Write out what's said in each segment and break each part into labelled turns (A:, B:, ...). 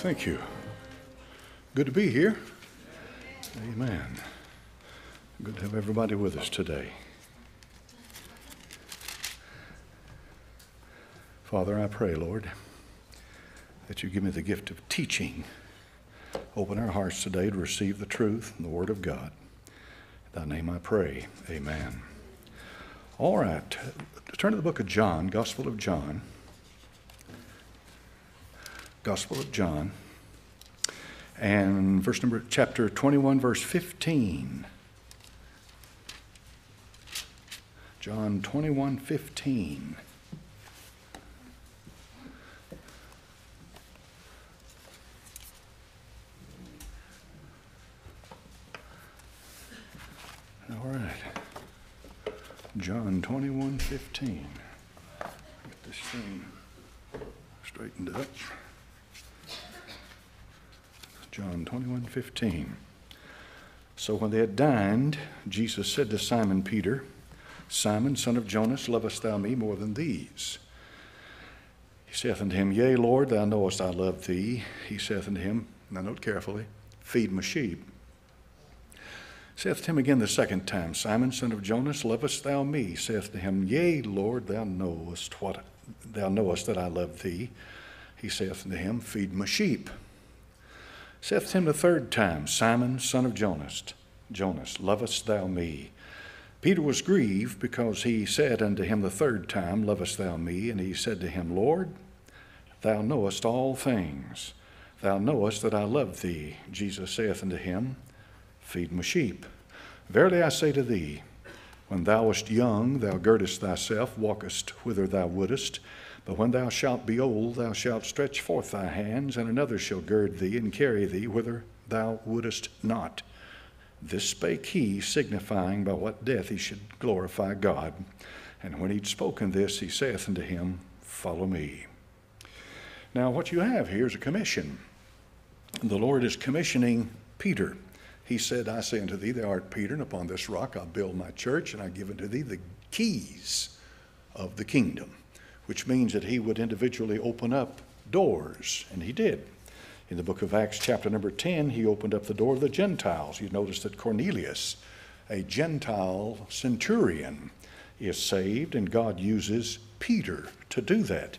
A: Thank you. Good to be here. Amen. Good to have everybody with us today. Father, I pray, Lord, that you give me the gift of teaching. Open our hearts today to receive the truth and the Word of God. In thy name I pray. Amen. All right. Turn to the book of John, Gospel of John. Gospel of John, and verse number, chapter 21, verse 15. John 21, 15. All right. John 21, 15. Get this thing straightened up. John 21 15. So when they had dined, Jesus said to Simon Peter, Simon, son of Jonas, lovest thou me more than these? He saith unto him, Yea, Lord, thou knowest I love thee. He saith unto him, now note carefully, feed my sheep. Saith to him again the second time, Simon, son of Jonas, lovest thou me? Saith to him, Yea, Lord, thou knowest what thou knowest that I love thee. He saith unto him, Feed my sheep saith him the third time, Simon, son of Jonas, Jonas, lovest thou me? Peter was grieved because he said unto him the third time, Lovest thou me? And he said to him, Lord, thou knowest all things. Thou knowest that I love thee. Jesus saith unto him, Feed my sheep. Verily I say to thee, when thou wast young, thou girdest thyself, walkest whither thou wouldest. But when thou shalt be old, thou shalt stretch forth thy hands, and another shall gird thee and carry thee whither thou wouldest not. This spake he, signifying by what death he should glorify God. And when he'd spoken this, he saith unto him, Follow me. Now, what you have here is a commission. The Lord is commissioning Peter. He said, I say unto thee, Thou art Peter, and upon this rock I'll build my church, and I give unto thee the keys of the kingdom which means that he would individually open up doors, and he did. In the book of Acts, chapter number 10, he opened up the door of the Gentiles. You notice that Cornelius, a Gentile centurion, is saved, and God uses Peter to do that.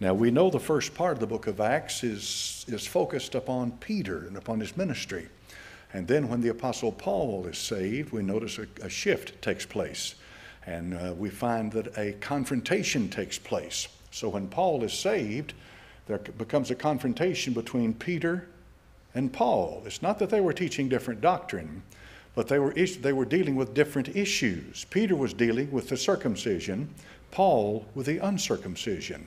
A: Now, we know the first part of the book of Acts is, is focused upon Peter and upon his ministry. And then when the Apostle Paul is saved, we notice a, a shift takes place. And uh, we find that a confrontation takes place. So when Paul is saved, there becomes a confrontation between Peter and Paul. It's not that they were teaching different doctrine, but they were, they were dealing with different issues. Peter was dealing with the circumcision, Paul with the uncircumcision.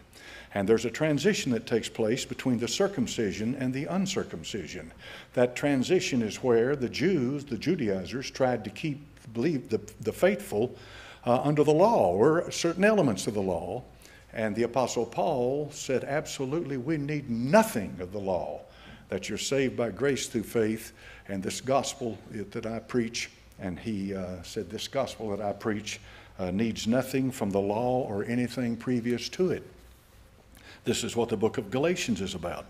A: And there's a transition that takes place between the circumcision and the uncircumcision. That transition is where the Jews, the Judaizers, tried to keep believe the, the faithful uh, under the law or certain elements of the law. And the Apostle Paul said, absolutely, we need nothing of the law, that you're saved by grace through faith. And this gospel that I preach, and he uh, said, this gospel that I preach uh, needs nothing from the law or anything previous to it. This is what the book of Galatians is about.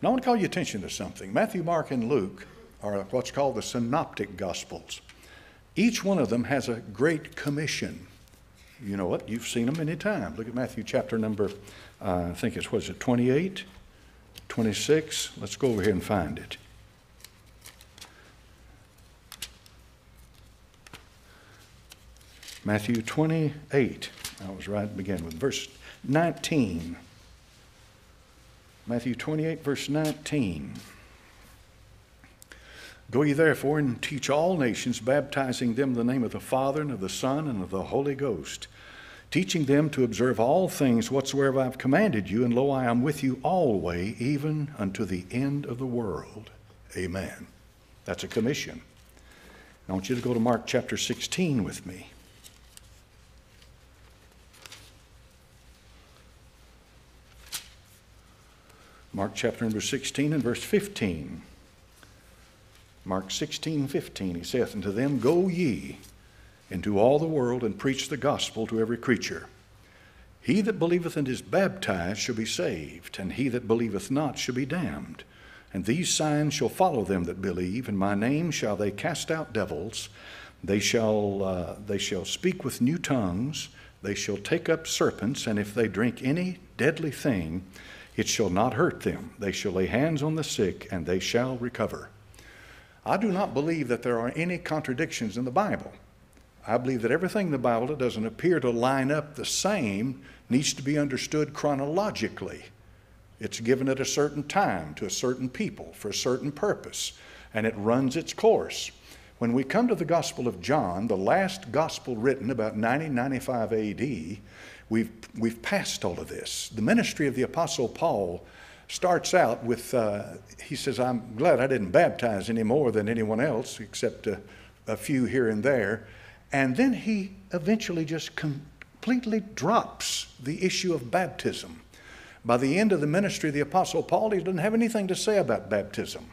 A: Now, I want to call your attention to something. Matthew, Mark, and Luke are what's called the synoptic gospels. Each one of them has a great commission. You know what? You've seen them many times. Look at Matthew chapter number, uh, I think it's, was it 28, 26? Let's go over here and find it. Matthew 28. I was right to begin with. Verse 19. Matthew 28, verse 19. Go ye therefore and teach all nations, baptizing them in the name of the Father and of the Son and of the Holy Ghost, teaching them to observe all things whatsoever I've commanded you, and lo, I am with you alway, even unto the end of the world. Amen. That's a commission. I want you to go to Mark chapter 16 with me. Mark chapter number 16 and verse 15. Mark 16, 15, he saith unto them, Go ye into all the world and preach the gospel to every creature. He that believeth and is baptized shall be saved, and he that believeth not shall be damned. And these signs shall follow them that believe. In my name shall they cast out devils. They shall, uh, they shall speak with new tongues. They shall take up serpents. And if they drink any deadly thing, it shall not hurt them. They shall lay hands on the sick, and they shall recover. I do not believe that there are any contradictions in the Bible. I believe that everything in the Bible that doesn't appear to line up the same needs to be understood chronologically. It's given at a certain time to a certain people for a certain purpose, and it runs its course. When we come to the Gospel of John, the last gospel written about 90 95 AD, we've, we've passed all of this. The ministry of the Apostle Paul starts out with, uh, he says, I'm glad I didn't baptize any more than anyone else, except a, a few here and there. And then he eventually just completely drops the issue of baptism. By the end of the ministry of the Apostle Paul, he doesn't have anything to say about baptism.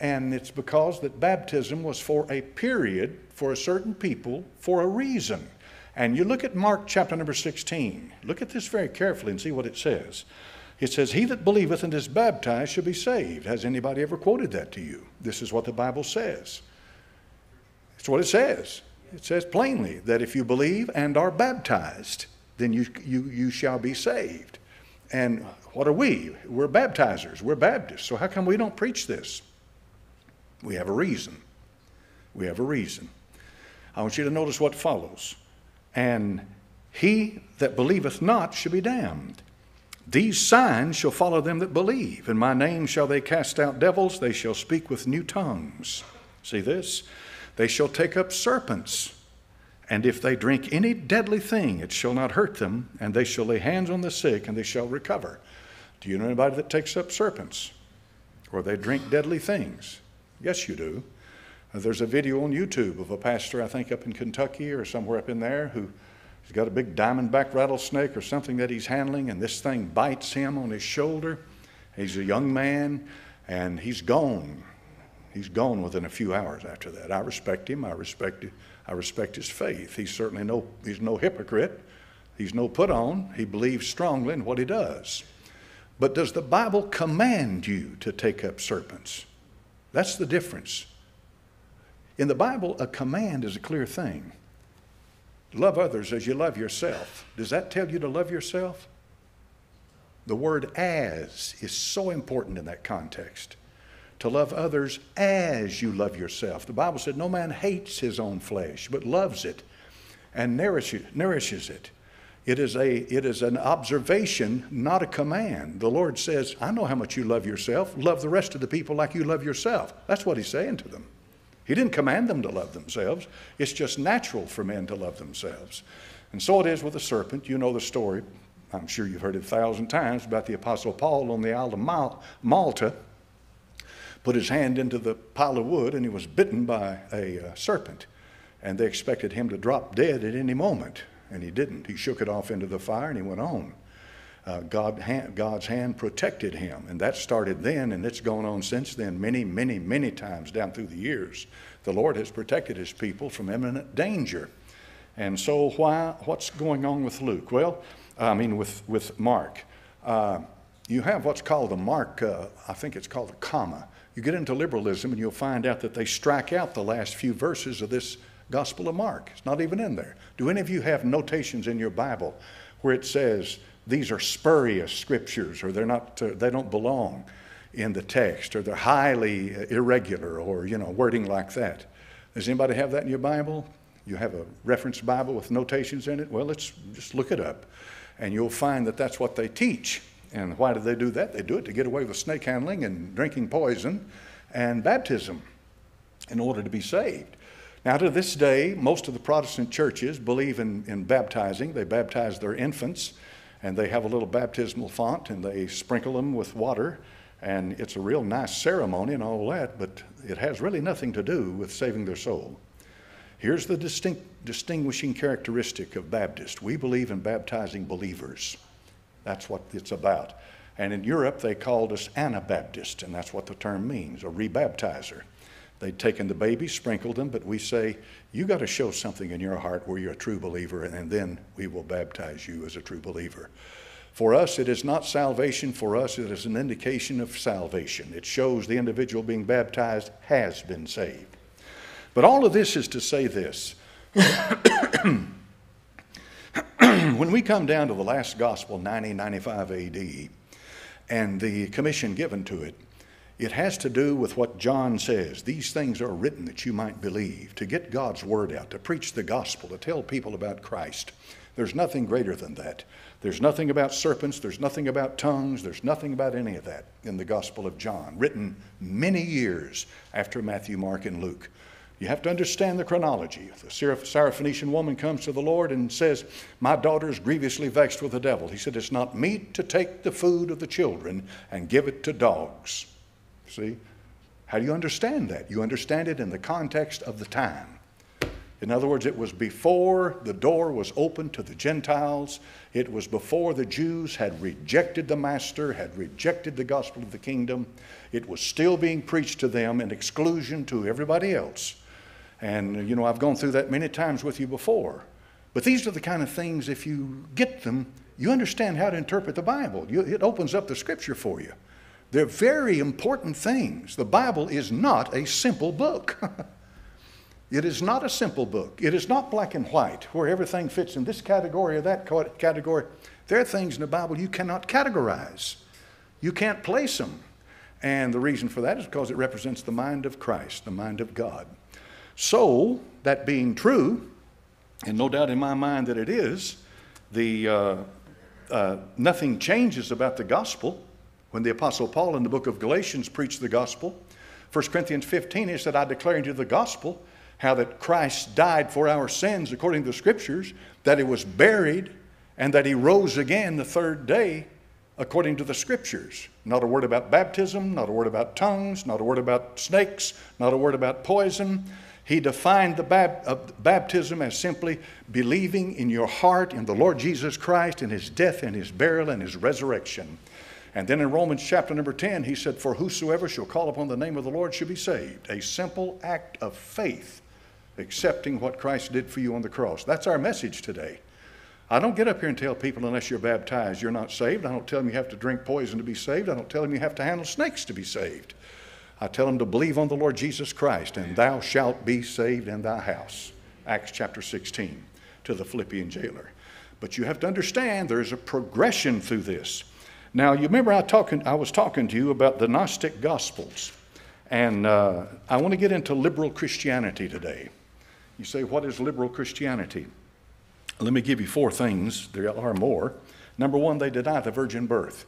A: And it's because that baptism was for a period, for a certain people, for a reason. And you look at Mark chapter number 16. Look at this very carefully and see what it says. It says, He that believeth and is baptized shall be saved. Has anybody ever quoted that to you? This is what the Bible says. It's what it says. It says plainly that if you believe and are baptized, then you, you, you shall be saved. And what are we? We're baptizers, we're Baptists. So how come we don't preach this? We have a reason. We have a reason. I want you to notice what follows. And he that believeth not shall be damned. These signs shall follow them that believe. In my name shall they cast out devils, they shall speak with new tongues. See this? They shall take up serpents. And if they drink any deadly thing, it shall not hurt them, and they shall lay hands on the sick, and they shall recover. Do you know anybody that takes up serpents? Or they drink deadly things? Yes, you do. There's a video on YouTube of a pastor, I think up in Kentucky or somewhere up in there, who has got a big diamondback rattlesnake or something that he's handling, and this thing bites him on his shoulder. He's a young man, and he's gone. He's gone within a few hours after that. I respect him. I respect I respect his faith. He's certainly no, he's no hypocrite. He's no put on. He believes strongly in what he does. But does the Bible command you to take up serpents? That's the difference. In the Bible, a command is a clear thing. Love others as you love yourself. Does that tell you to love yourself? The word as is so important in that context to love others as you love yourself. The Bible said, No man hates his own flesh, but loves it and nourishes it. It is, a, it is an observation, not a command. The Lord says, I know how much you love yourself. Love the rest of the people like you love yourself. That's what He's saying to them. He didn't command them to love themselves. It's just natural for men to love themselves. And so it is with the serpent. You know the story. I'm sure you've heard it a thousand times about the Apostle Paul on the Isle of Malta put his hand into the pile of wood and he was bitten by a uh, serpent. And they expected him to drop dead at any moment, and he didn't. He shook it off into the fire and he went on. Uh, God, God's hand protected him, and that started then, and it's gone on since then, many, many, many times down through the years. The Lord has protected his people from imminent danger. And so, why, what's going on with Luke? Well, I mean, with, with Mark. Uh, you have what's called the mark, uh, I think it's called a comma. You get into liberalism and you'll find out that they strike out the last few verses of this Gospel of Mark. It's not even in there. Do any of you have notations in your Bible where it says these are spurious scriptures or they're not, uh, they don't belong in the text or they're highly uh, irregular or, you know, wording like that? Does anybody have that in your Bible? You have a reference Bible with notations in it? Well, let's just look it up. And you'll find that that's what they teach. And why do they do that? They do it to get away with snake handling and drinking poison and baptism in order to be saved. Now, to this day, most of the Protestant churches believe in, in baptizing. They baptize their infants, and they have a little baptismal font, and they sprinkle them with water. And it's a real nice ceremony and all that, but it has really nothing to do with saving their soul. Here's the distinct, distinguishing characteristic of Baptist we believe in baptizing believers. That's what it's about. And in Europe, they called us Anabaptist, and that's what the term means, a rebaptizer. They'd taken the baby, sprinkled them, but we say, you got to show something in your heart where you're a true believer, and then we will baptize you as a true believer. For us, it is not salvation. For us, it is an indication of salvation. It shows the individual being baptized has been saved. But all of this is to say this. when we come down to the last gospel, 90, 95 AD, and the commission given to it, it has to do with what John says. These things are written that you might believe, to get God's word out, to preach the gospel, to tell people about Christ. There's nothing greater than that. There's nothing about serpents, there's nothing about tongues, there's nothing about any of that in the Gospel of John, written many years after Matthew, Mark, and Luke. You have to understand the chronology. The Syrophoenician woman comes to the Lord and says, My daughter is grievously vexed with the devil. He said, It's not meet to take the food of the children and give it to dogs. See? How do you understand that? You understand it in the context of the time. In other words, it was before the door was open to the Gentiles. It was before the Jews had rejected the Master, had rejected the gospel of the kingdom. It was still being preached to them in exclusion to everybody else. And, you know, I've gone through that many times with you before. But these are the kind of things, if you get them, you understand how to interpret the Bible. You, it opens up the scripture for you. They're very important things. The Bible is not a simple book. it is not a simple book. It is not black and white, where everything fits in this category or that category. There are things in the Bible you cannot categorize, you can't place them. And the reason for that is because it represents the mind of Christ, the mind of God. So, that being true, and no doubt in my mind that it is, the, uh, uh, nothing changes about the gospel. When the Apostle Paul in the book of Galatians preached the gospel, 1 Corinthians 15, he said, I declare unto you the gospel, how that Christ died for our sins according to the scriptures, that he was buried, and that he rose again the third day according to the scriptures. Not a word about baptism, not a word about tongues, not a word about snakes, not a word about poison, he defined the bab- uh, baptism as simply believing in your heart in the Lord Jesus Christ, in his death and his burial and his resurrection. And then in Romans chapter number 10, he said, For whosoever shall call upon the name of the Lord shall be saved. A simple act of faith, accepting what Christ did for you on the cross. That's our message today. I don't get up here and tell people unless you're baptized, you're not saved. I don't tell them you have to drink poison to be saved. I don't tell them you have to handle snakes to be saved. I tell them to believe on the Lord Jesus Christ, and thou shalt be saved in thy house. Acts chapter 16 to the Philippian jailer. But you have to understand there's a progression through this. Now, you remember I, talking, I was talking to you about the Gnostic Gospels, and uh, I want to get into liberal Christianity today. You say, What is liberal Christianity? Let me give you four things. There are more. Number one, they deny the virgin birth.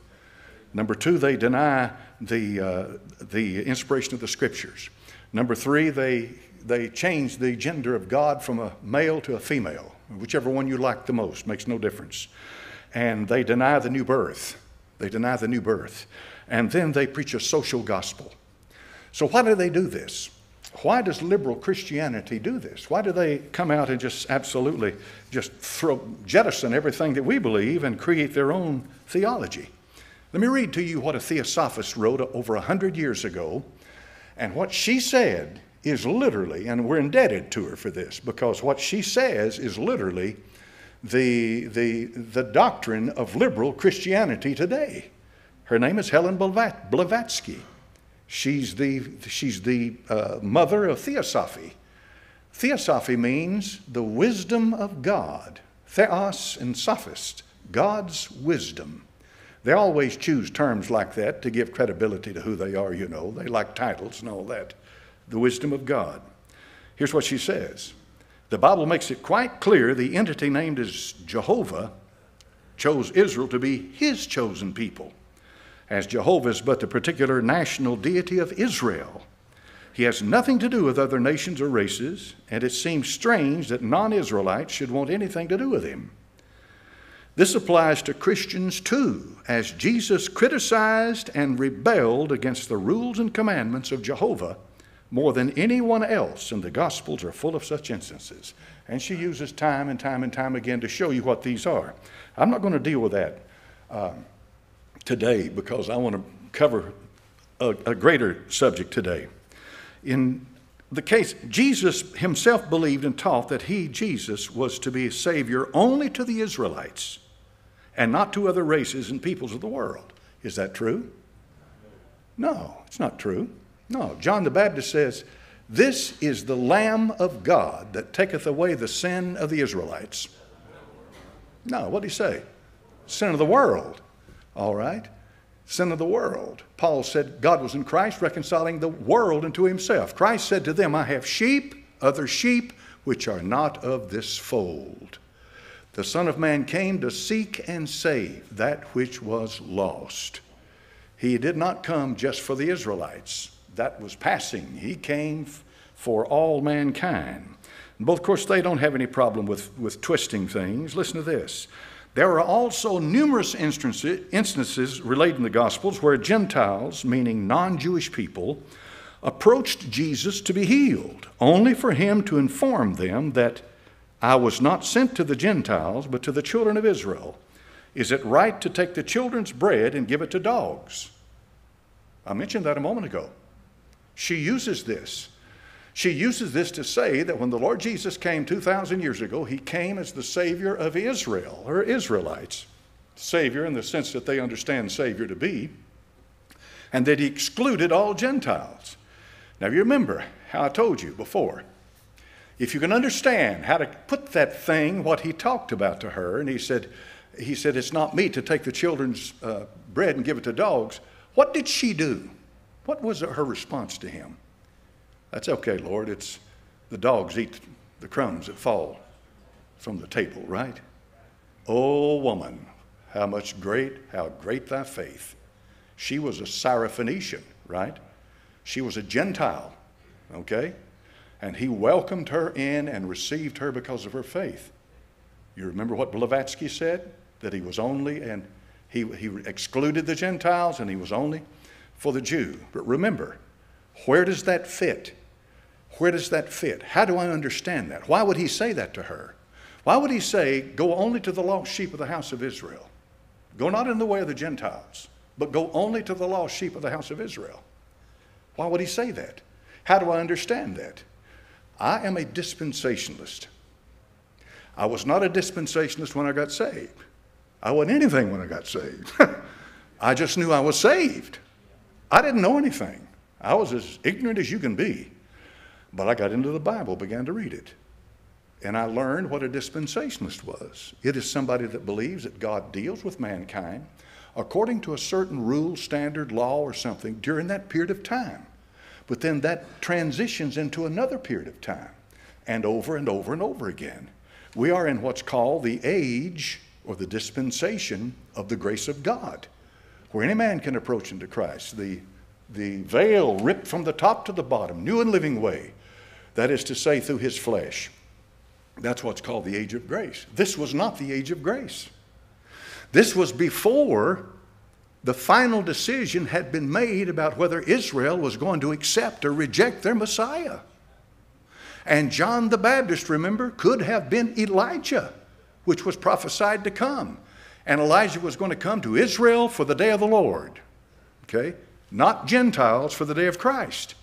A: Number two, they deny the, uh, the inspiration of the scriptures. Number three, they, they change the gender of God from a male to a female, whichever one you like the most, makes no difference. And they deny the new birth. They deny the new birth. And then they preach a social gospel. So, why do they do this? Why does liberal Christianity do this? Why do they come out and just absolutely just throw, jettison everything that we believe and create their own theology? Let me read to you what a theosophist wrote over a hundred years ago. And what she said is literally, and we're indebted to her for this, because what she says is literally the, the, the doctrine of liberal Christianity today. Her name is Helen Blavatsky. She's the, she's the uh, mother of theosophy. Theosophy means the wisdom of God. Theos and sophist, God's wisdom. They always choose terms like that to give credibility to who they are, you know. They like titles and all that. The wisdom of God. Here's what she says The Bible makes it quite clear the entity named as Jehovah chose Israel to be his chosen people, as Jehovah's but the particular national deity of Israel. He has nothing to do with other nations or races, and it seems strange that non Israelites should want anything to do with him. This applies to Christians too, as Jesus criticized and rebelled against the rules and commandments of Jehovah more than anyone else, and the Gospels are full of such instances. And she uses time and time and time again to show you what these are. I'm not going to deal with that uh, today because I want to cover a, a greater subject today. In the case, Jesus himself believed and taught that he, Jesus, was to be a Savior only to the Israelites and not to other races and peoples of the world. Is that true? No, it's not true. No, John the Baptist says, This is the Lamb of God that taketh away the sin of the Israelites. No, what did he say? Sin of the world. All right? Sin of the world. Paul said God was in Christ reconciling the world unto himself. Christ said to them, I have sheep, other sheep, which are not of this fold. The Son of Man came to seek and save that which was lost. He did not come just for the Israelites, that was passing. He came for all mankind. But of course, they don't have any problem with, with twisting things. Listen to this. There are also numerous instances, related in the Gospels where Gentiles, meaning non Jewish people, approached Jesus to be healed, only for him to inform them that I was not sent to the Gentiles, but to the children of Israel. Is it right to take the children's bread and give it to dogs? I mentioned that a moment ago. She uses this. She uses this to say that when the Lord Jesus came 2,000 years ago, he came as the Savior of Israel, or Israelites. Savior in the sense that they understand Savior to be, and that he excluded all Gentiles. Now, you remember how I told you before if you can understand how to put that thing, what he talked about to her, and he said, he said, It's not me to take the children's uh, bread and give it to dogs. What did she do? What was her response to him? That's okay, Lord. It's the dogs eat the crumbs that fall from the table, right? Oh, woman, how much great, how great thy faith. She was a Syrophoenician, right? She was a Gentile, okay? and he welcomed her in and received her because of her faith. You remember what Blavatsky said? That he was only, and he, he excluded the Gentiles and he was only for the Jew. But remember, where does that fit? Where does that fit? How do I understand that? Why would he say that to her? Why would he say, Go only to the lost sheep of the house of Israel? Go not in the way of the Gentiles, but go only to the lost sheep of the house of Israel. Why would he say that? How do I understand that? I am a dispensationalist. I was not a dispensationalist when I got saved. I wasn't anything when I got saved. I just knew I was saved. I didn't know anything. I was as ignorant as you can be. But I got into the Bible, began to read it. And I learned what a dispensationalist was. It is somebody that believes that God deals with mankind according to a certain rule, standard, law, or something during that period of time. But then that transitions into another period of time and over and over and over again. We are in what's called the age or the dispensation of the grace of God, where any man can approach into Christ. The, the veil ripped from the top to the bottom, new and living way. That is to say, through his flesh. That's what's called the age of grace. This was not the age of grace. This was before the final decision had been made about whether Israel was going to accept or reject their Messiah. And John the Baptist, remember, could have been Elijah, which was prophesied to come. And Elijah was going to come to Israel for the day of the Lord. Okay? Not Gentiles for the day of Christ.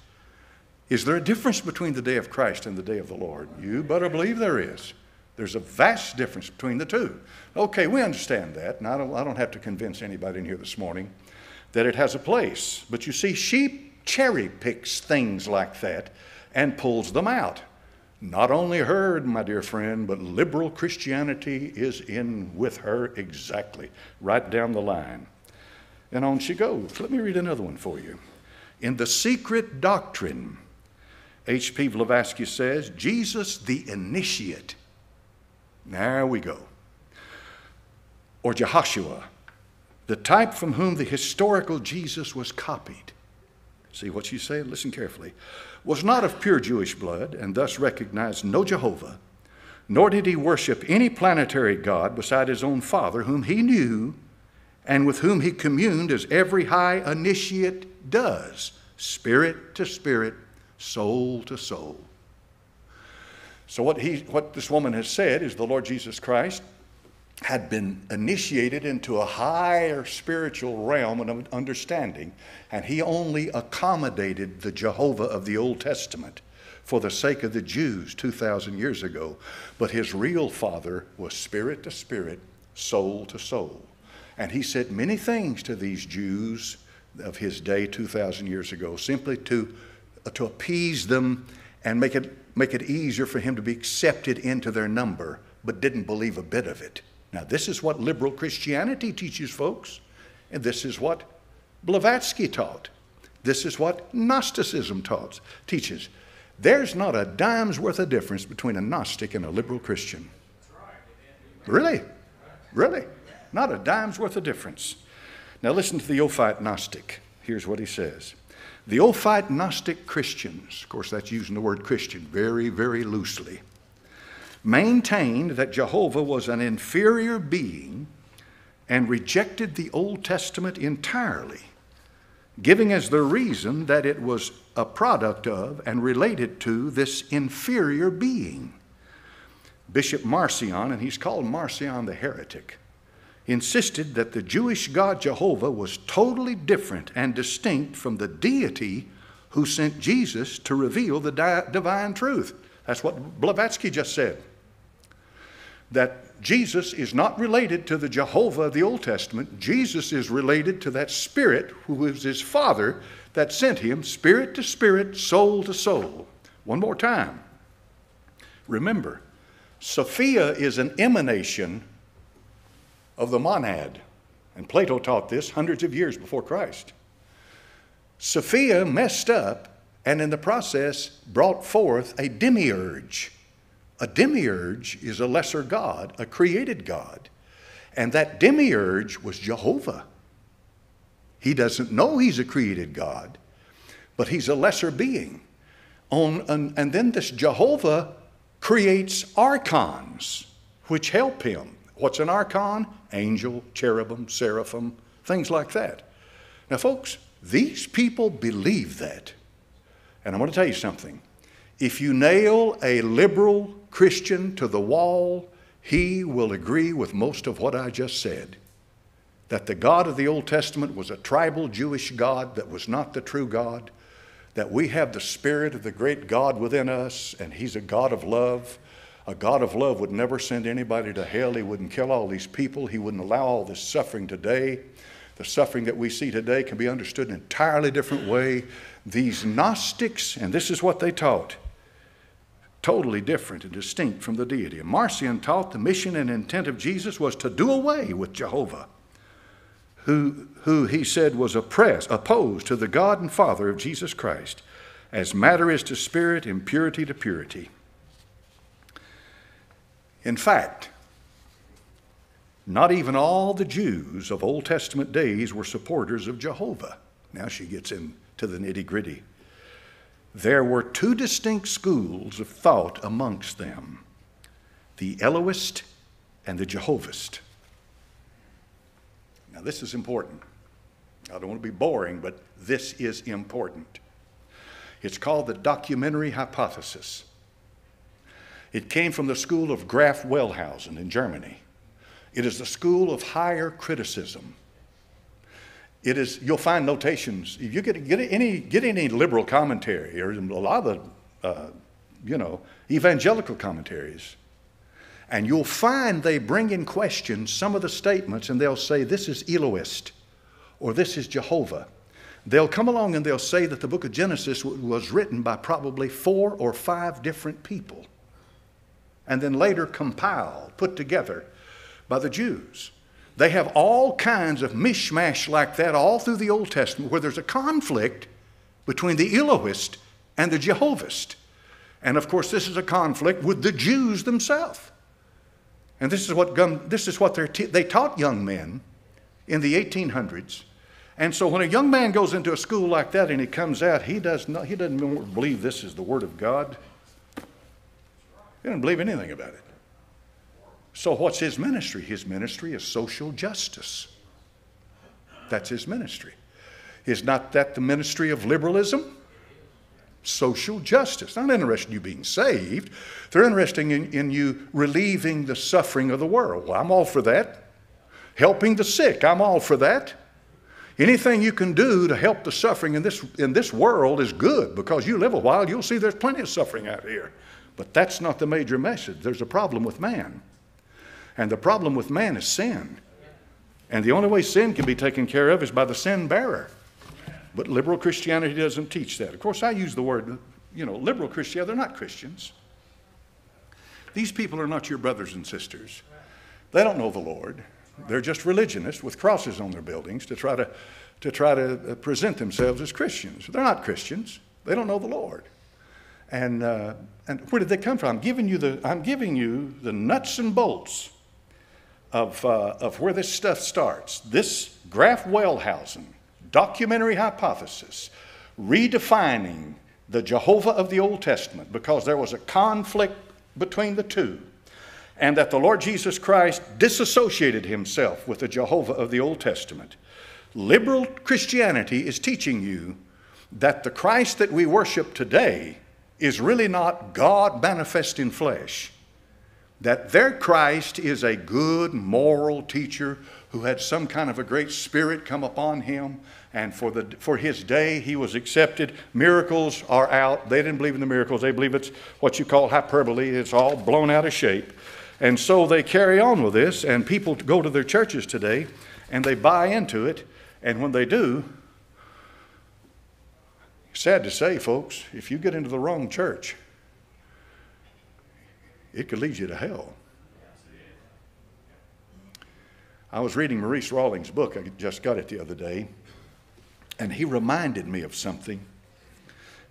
A: Is there a difference between the day of Christ and the day of the Lord? You better believe there is. There's a vast difference between the two. Okay, we understand that, and I don't, I don't have to convince anybody in here this morning that it has a place. But you see, sheep cherry picks things like that and pulls them out. Not only her, my dear friend, but liberal Christianity is in with her exactly, right down the line. And on she goes. Let me read another one for you. In The Secret Doctrine, H.P. Blavatsky says, Jesus the initiate there we go. Or Jehoshua, the type from whom the historical Jesus was copied. See what you say? Listen carefully. Was not of pure Jewish blood, and thus recognized no Jehovah, nor did he worship any planetary god beside his own father, whom he knew and with whom he communed as every high initiate does, spirit to spirit, soul to soul. So, what, he, what this woman has said is the Lord Jesus Christ had been initiated into a higher spiritual realm of understanding, and he only accommodated the Jehovah of the Old Testament, for the sake of the Jews 2,000 years ago. But his real father was spirit to spirit, soul to soul. And he said many things to these Jews of his day 2,000 years ago, simply to, Uh, to appease them and make it, make it easier for him to be accepted into their number, but didn't believe a bit of it. Now, this is what liberal Christianity teaches, folks, and this is what Blavatsky taught. This is what Gnosticism taught, teaches. There's not a dime's worth of difference between a Gnostic and a liberal Christian. Really? Really? Not a dime's worth of difference. Now listen to the Ophite Gnostic. Here's what he says. The Ophite Gnostic Christians, of course, that's using the word Christian very, very loosely, maintained that Jehovah was an inferior being and rejected the Old Testament entirely, giving as the reason that it was a product of and related to this inferior being. Bishop Marcion, and he's called Marcion the heretic, insisted that the Jewish God Jehovah was totally different and distinct from the deity who sent Jesus to reveal the di- divine truth. That's what Blavatsky just said. That Jesus is not related to the Jehovah of the Old Testament. Jesus is related to that Spirit who is his Father that sent him, spirit to spirit, soul to soul. One more time. Remember, Sophia is an emanation of the monad. And Plato taught this hundreds of years before Christ. Sophia messed up and in the process brought forth a demiurge. A demiurge is a lesser god, a created god. And that demiurge was Jehovah. He doesn't know he's a created God, but he's a lesser being. On, and, and then this Jehovah creates archons, which help him. What's an archon? Angel, cherubim, seraphim, things like that. Now, folks, these people believe that. And I'm going to tell you something. If you nail a liberal Christian to the wall, he will agree with most of what I just said. That the God of the Old Testament was a tribal Jewish God that was not the true God. That we have the Spirit of the great God within us, and He's a God of love a God of love would never send anybody to hell. He wouldn't kill all these people. He wouldn't allow all this suffering today. The suffering that we see today can be understood in an entirely different way. These Gnostics, and this is what they taught, totally different and distinct from the deity. Marcion taught the mission and intent of Jesus was to do away with Jehovah, who, who he said was oppressed, opposed to the God and Father of Jesus Christ, as matter is to spirit, impurity to purity. In fact, not even all the Jews of Old Testament days were supporters of Jehovah. Now she gets into the nitty gritty. There were two distinct schools of thought amongst them the Elohist and the Jehovist. Now, this is important. I don't want to be boring, but this is important. It's called the documentary hypothesis. It came from the school of Graf Wellhausen in Germany. It is the school of higher criticism. It is, you'll find notations. If you get, get, any, get any liberal commentary, or a lot of the, uh, you know, evangelical commentaries, and you'll find they bring in question some of the statements and they'll say, this is Elohist, or this is Jehovah. They'll come along and they'll say that the book of Genesis was written by probably four or five different people and then later compiled, put together by the Jews. They have all kinds of mishmash like that all through the Old Testament where there's a conflict between the Elohist and the Jehovist. And of course, this is a conflict with the Jews themselves. And this is what, this is what they taught young men in the 1800s. And so when a young man goes into a school like that and he comes out, he, does not, he doesn't believe this is the Word of God. He doesn't believe anything about it. So, what's his ministry? His ministry is social justice. That's his ministry. Is not that the ministry of liberalism? Social justice. Not interested in you being saved. They're interested in, in you relieving the suffering of the world. Well, I'm all for that. Helping the sick, I'm all for that. Anything you can do to help the suffering in this, in this world is good because you live a while, you'll see there's plenty of suffering out here. But that's not the major message. There's a problem with man. And the problem with man is sin. And the only way sin can be taken care of is by the sin bearer. But liberal Christianity doesn't teach that. Of course, I use the word, you know, liberal Christianity, they're not Christians. These people are not your brothers and sisters. They don't know the Lord. They're just religionists with crosses on their buildings to try to, to try to present themselves as Christians. They're not Christians. They don't know the Lord. And, uh, and where did they come from? I'm giving you the, I'm giving you the nuts and bolts of, uh, of where this stuff starts. This Graf Wellhausen documentary hypothesis, redefining the Jehovah of the Old Testament because there was a conflict between the two, and that the Lord Jesus Christ disassociated himself with the Jehovah of the Old Testament. Liberal Christianity is teaching you that the Christ that we worship today is really not God manifest in flesh. That their Christ is a good moral teacher who had some kind of a great spirit come upon him, and for, the, for his day he was accepted. Miracles are out. They didn't believe in the miracles, they believe it's what you call hyperbole, it's all blown out of shape. And so they carry on with this, and people go to their churches today and they buy into it, and when they do, sad to say, folks, if you get into the wrong church, it could lead you to hell. I was reading Maurice Rawlings' book, I just got it the other day, and he reminded me of something.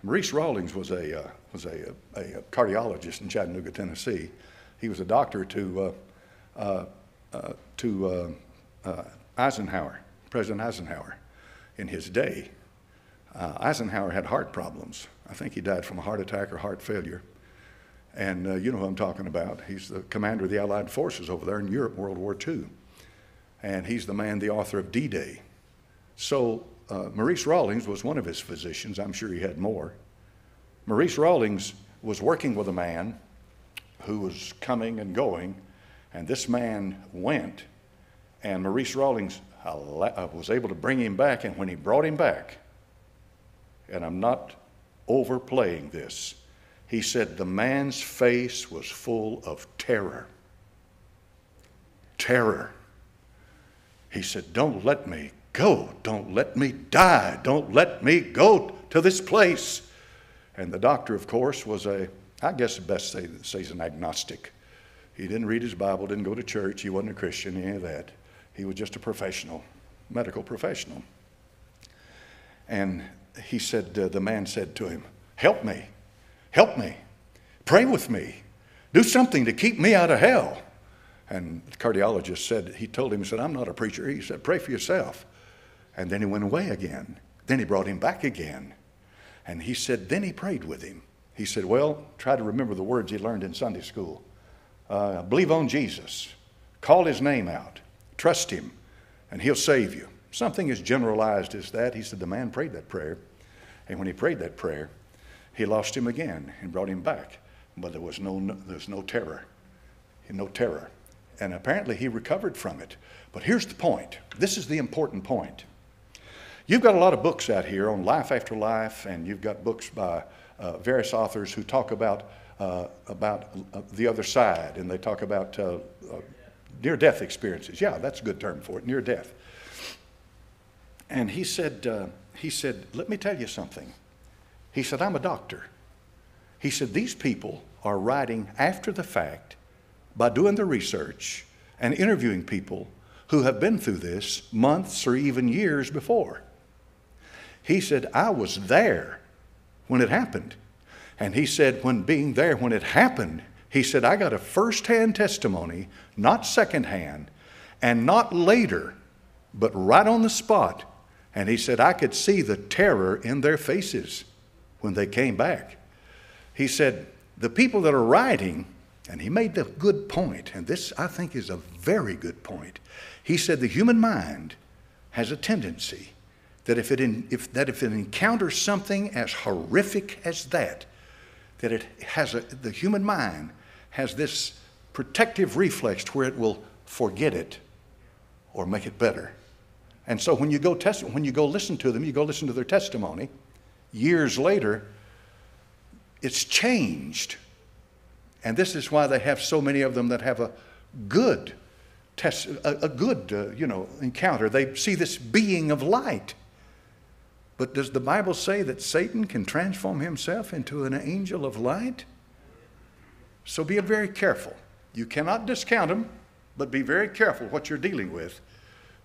A: Maurice Rawlings was a, uh, was a, a, a, cardiologist in Chattanooga, Tennessee. He was a doctor to, uh, uh, uh to uh, uh, Eisenhower, President Eisenhower, in his day. Eisenhower had heart problems. I think he died from a heart attack or heart failure. And you know who I'm talking about. He's the commander of the Allied forces over there in Europe, World War II. And he's the man, the author of D Day. So uh, Maurice Rawlings was one of his physicians. I'm sure he had more. Maurice Rawlings was working with a man who was coming and going, and this man went, and Maurice Rawlings uh, was able to bring him back. And when he brought him back, and I'm not overplaying this, he said the man's face was full of terror. Terror. He said, Don't let me go. Don't let me die. Don't let me go to this place. And the doctor, of course, was a, I guess the best say, say he's an agnostic. He didn't read his Bible, didn't go to church, he wasn't a Christian, any of that. He was just a professional, medical professional. And he said, uh, the man said to him, Help me, help me, pray with me, do something to keep me out of hell. And the cardiologist said, he told him, he said, I'm not a preacher. He said, pray for yourself. And then he went away again. Then he brought him back again. And he said, then he prayed with him. He said, well, try to remember the words he learned in Sunday school. Uh, believe on Jesus. Call his name out. Trust him, and he'll save you. Something as generalized as that. He said the man prayed that prayer. And when he prayed that prayer, he lost him again and brought him back. But there was no, there was no terror. No terror and apparently he recovered from it. But here's the point this is the important point. You've got a lot of books out here on life after life, and you've got books by uh, various authors who talk about, uh, about uh, the other side, and they talk about uh, uh, near death experiences. Yeah, that's a good term for it, near death. And he said, uh, he said, Let me tell you something. He said, I'm a doctor. He said, These people are writing after the fact by doing the research and interviewing people who have been through this months or even years before. He said, I was there when it happened. And he said, when being there when it happened, he said, I got a first hand testimony, not second hand, and not later, but right on the spot. And he said, I could see the terror in their faces when they came back. He said, the people that are writing and he made the good point, and this I think is a very good point. He said the human mind has a tendency that if it, in, if, that if it encounters something as horrific as that, that it has a, the human mind has this protective reflex where it will forget it or make it better. And so when you go test, when you go listen to them, you go listen to their testimony. Years later, it's changed. And this is why they have so many of them that have a good test, a, a good, uh, you know, encounter. They see this being of light. But does the Bible say that Satan can transform himself into an angel of light? So be very careful. You cannot discount them, but be very careful what you're dealing with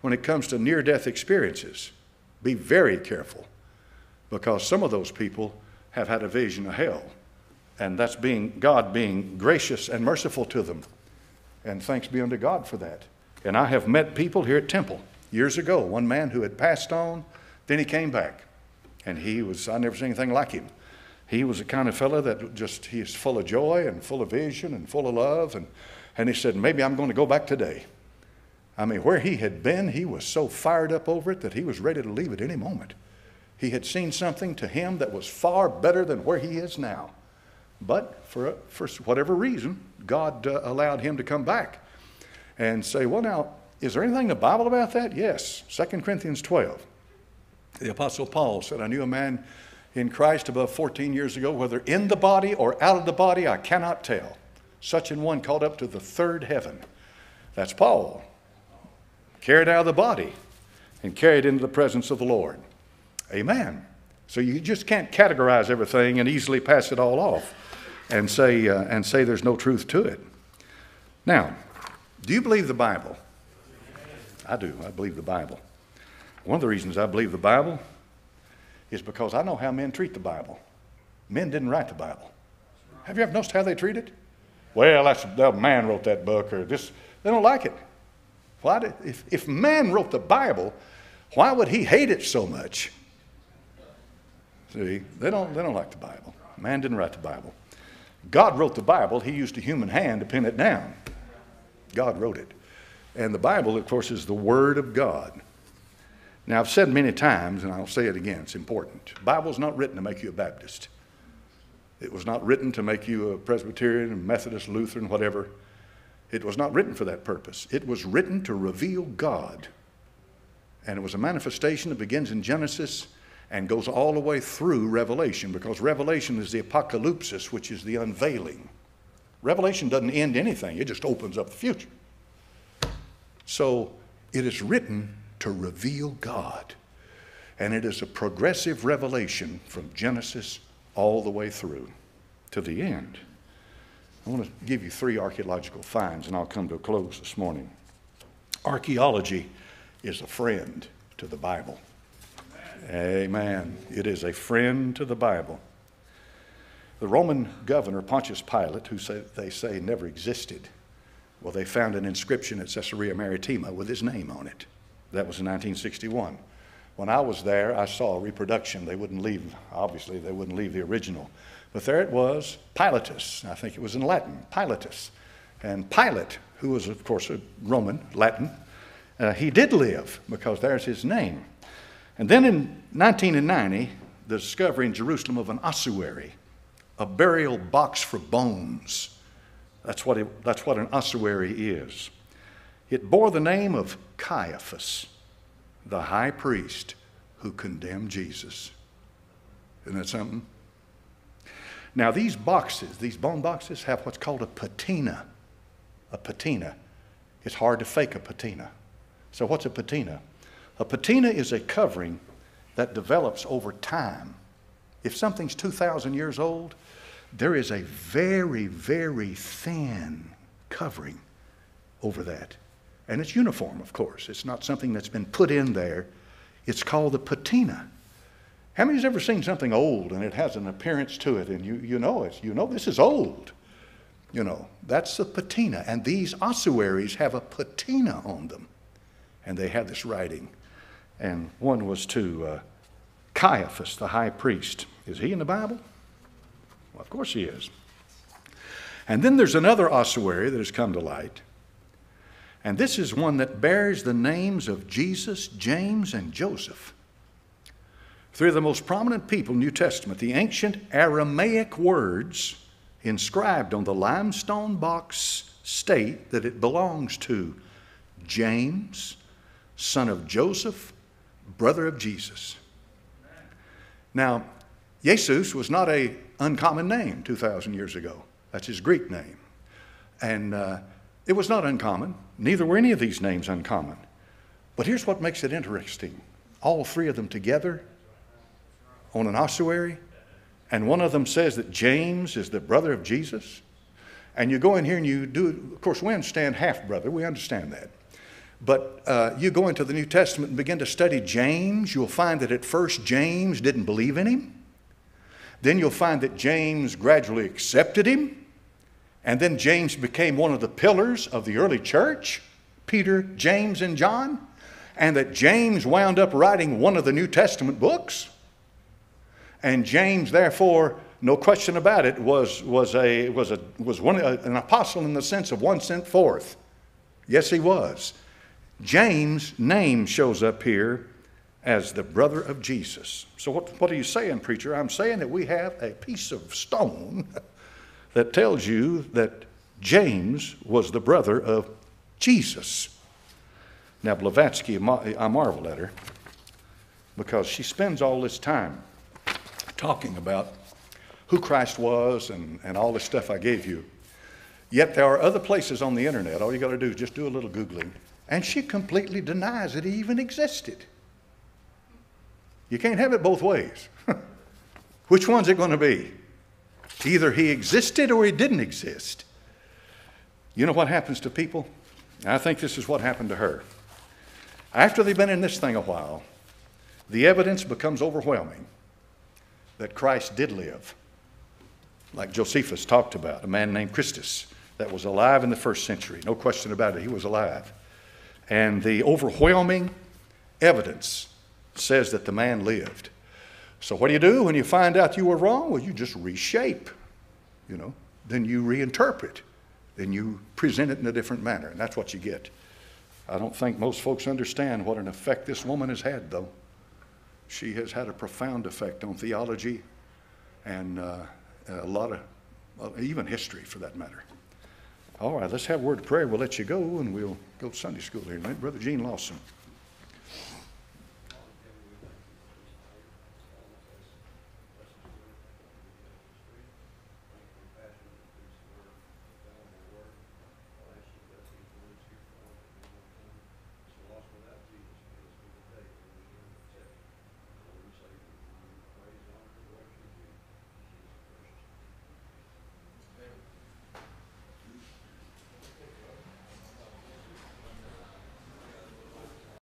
A: when it comes to near death experiences. Be very careful because some of those people have had a vision of hell. And that's being God being gracious and merciful to them. And thanks be unto God for that. And I have met people here at Temple years ago, one man who had passed on then he came back, and he was, I never seen anything like him. He was the kind of fellow that just, he is full of joy and full of vision and full of love. And, and he said, Maybe I'm going to go back today. I mean, where he had been, he was so fired up over it that he was ready to leave at any moment. He had seen something to him that was far better than where he is now. But for, for whatever reason, God uh, allowed him to come back and say, Well, now, is there anything in the Bible about that? Yes, 2 Corinthians 12. The Apostle Paul said, I knew a man in Christ above 14 years ago, whether in the body or out of the body, I cannot tell. Such an one called up to the third heaven. That's Paul. Carried out of the body and carried into the presence of the Lord. Amen. So you just can't categorize everything and easily pass it all off and say, uh, and say there's no truth to it. Now, do you believe the Bible? I do. I believe the Bible. One of the reasons I believe the Bible is because I know how men treat the Bible. Men didn't write the Bible. Have you ever noticed how they treat it? Well, that's that man wrote that book, or this. They don't like it. Why? Did, if if man wrote the Bible, why would he hate it so much? See, they don't they don't like the Bible. Man didn't write the Bible. God wrote the Bible. He used a human hand to pin it down. God wrote it, and the Bible, of course, is the Word of God. Now, I've said many times, and I'll say it again, it's important. The Bible's not written to make you a Baptist. It was not written to make you a Presbyterian, Methodist, Lutheran, whatever. It was not written for that purpose. It was written to reveal God. And it was a manifestation that begins in Genesis and goes all the way through Revelation, because Revelation is the apocalypsis, which is the unveiling. Revelation doesn't end anything, it just opens up the future. So it is written to reveal God. And it is a progressive revelation from Genesis all the way through to the end. I want to give you three archaeological finds, and I'll come to a close this morning. Archaeology is a friend to the Bible. Amen. It is a friend to the Bible. The Roman governor, Pontius Pilate, who say, they say never existed, well, they found an inscription at Caesarea Maritima with his name on it. That was in 1961. When I was there, I saw a reproduction. They wouldn't leave, obviously, they wouldn't leave the original. But there it was, Pilatus. I think it was in Latin, Pilatus. And Pilate, who was, of course, a Roman, Latin, uh, he did live because there's his name. And then in 1990, the discovery in Jerusalem of an ossuary, a burial box for bones. That's what, it, that's what an ossuary is. It bore the name of Caiaphas, the high priest who condemned Jesus. Isn't that something? Now, these boxes, these bone boxes, have what's called a patina. A patina. It's hard to fake a patina. So, what's a patina? A patina is a covering that develops over time. If something's 2,000 years old, there is a very, very thin covering over that. And it's uniform, of course. It's not something that's been put in there. It's called the patina. How many's ever seen something old and it has an appearance to it and you, you know it? You know this is old. You know, that's the patina. And these ossuaries have a patina on them. And they have this writing. And one was to uh, Caiaphas, the high priest. Is he in the Bible? Well, of course he is. And then there's another ossuary that has come to light. And this is one that bears the names of Jesus, James, and Joseph. Three of the most prominent people in the New Testament, the ancient Aramaic words inscribed on the limestone box state that it belongs to James, son of Joseph, brother of Jesus. Now, Jesus was not a uncommon name 2,000 years ago. That's his Greek name. And uh, it was not uncommon. Neither were any of these names uncommon. But here's what makes it interesting all three of them together on an ossuary, and one of them says that James is the brother of Jesus. And you go in here and you do, of course, we understand half brother, we understand that. But uh, you go into the New Testament and begin to study James, you'll find that at first James didn't believe in him. Then you'll find that James gradually accepted him. And then James became one of the pillars of the early church Peter, James, and John. And that James wound up writing one of the New Testament books. And James, therefore, no question about it, was, was, a, was, a, was one, an apostle in the sense of one sent forth. Yes, he was. James' name shows up here as the brother of Jesus. So, what, what are you saying, preacher? I'm saying that we have a piece of stone that tells you that James was the brother of Jesus. Now, Blavatsky, I marvel at her because she spends all this time talking about who Christ was and, and all the stuff I gave you. Yet there are other places on the internet, all you got to do is just do a little Googling, and she completely denies that he even existed. You can't have it both ways. Which one's it going to be? Either he existed or he didn't exist. You know what happens to people? I think this is what happened to her. After they've been in this thing a while, the evidence becomes overwhelming that Christ did live like Josephus talked about, a man named Christus that was alive in the first century. No question about it, he was alive. And the overwhelming evidence says that the man lived. So, what do you do when you find out you were wrong? Well, you just reshape, you know, then you reinterpret, then you present it in a different manner, and that's what you get. I don't think most folks understand what an effect this woman has had, though. She has had a profound effect on theology and uh, a lot of, even history for that matter. All right, let's have a word of prayer. We'll let you go and we'll go to Sunday school here. Brother Gene Lawson.